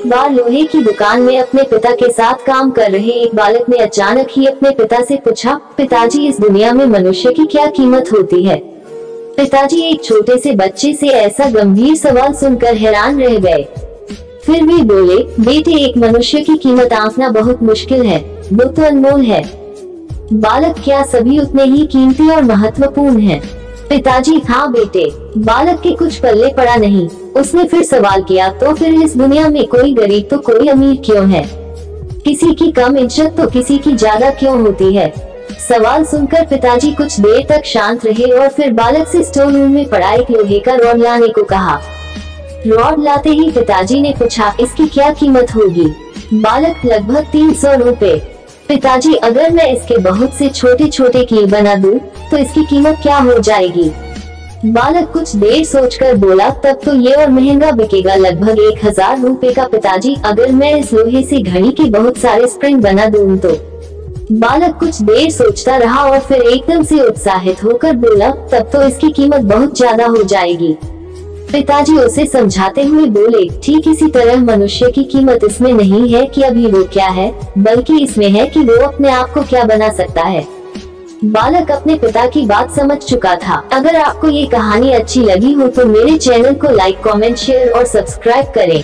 एक बार लोहे की दुकान में अपने पिता के साथ काम कर रहे एक बालक ने अचानक ही अपने पिता से पूछा, पिताजी, इस दुनिया में मनुष्य की क्या कीमत होती है? पिताजी एक छोटे से बच्चे से ऐसा गंभीर सवाल सुनकर हैरान रह गए। फिर भी बोले, बेटे, एक मनुष्य की कीमत आंकना बहुत मुश्किल है, वो तो अनमोल है। बालक क्या सभी उतने ही कीमती और महत्वपूर्ण हैं? पिताजी हाँ बेटे बालक के कुछ पल्ले पड़ा नहीं। उसने फिर सवाल किया तो फिर इस दुनिया में कोई गरीब तो कोई अमीर क्यों है? किसी की कम इज़्ज़त तो किसी की ज़्यादा क्यों होती है? सवाल सुनकर पिताजी कुछ देर तक शांत रहे और फिर बालक से स्टोर रूम में पड़ा एक लोहे का रॉड लाने को कहा। रॉड लाते ही पिताजी ने पूछा इसकी क्या कीमत होगी? बालक लगभग तीन सौ रूपए। पिताजी अगर मैं इसके बहुत से छोटे छोटे की बना दूँ, तो इसकी कीमत क्या हो जाएगी? बालक कुछ देर सोचकर बोला, तब तो ये और महँगा बिकेगा। लगभग एक हज़ार रूपए का पिताजी, अगर मैं इस लोहे से घड़ी के बहुत सारे स्प्रिंग बना दूँ तो। बालक कुछ देर सोचता रहा और फिर एकदम से उत्साहित होकर बोला, तब तो इसकी कीमत बहुत ज़्यादा हो जाएगी। पिताजी उसे समझाते हुए बोले, ठीक इसी तरह मनुष्य की कीमत इसमें नहीं है कि अभी वो क्या है, बल्कि इसमें है कि वो अपने आप को क्या बना सकता है। बालक अपने पिता की बात समझ चुका था। अगर आपको ये कहानी अच्छी लगी हो तो मेरे चैनल को लाइक कमेंट शेयर और सब्सक्राइब करें।